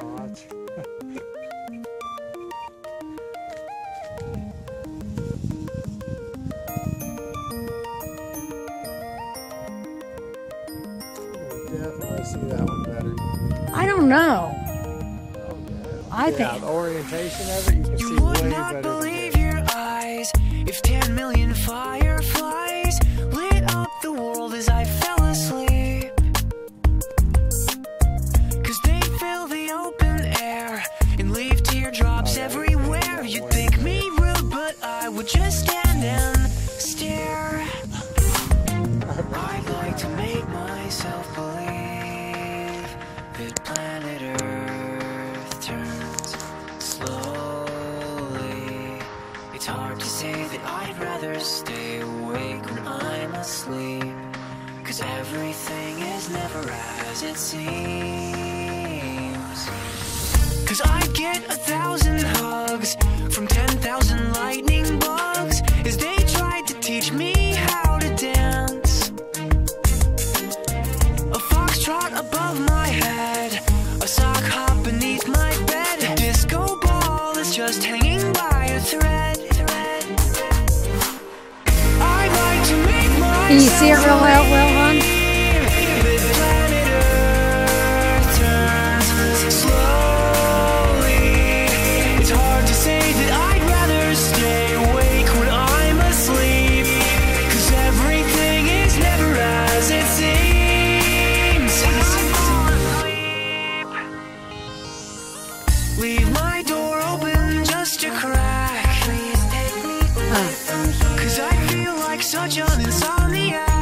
See that one better. I don't know. Oh, yeah. I yeah, think the orientation of it, you can see. Just stand and stare. I'd like to make myself believe that planet Earth turns slowly. It's hard to say that I'd rather stay awake when I'm asleep. Cause everything is never as it seems. Cause I get a thousand teach me how to dance. A foxtrot above my head, a sock hop beneath my bed. A disco ball is just hanging by a thread. thread. I like to make can you see it real well? Well, Leave my door open just a crack. Please take me. Cause I feel like such an insomniac.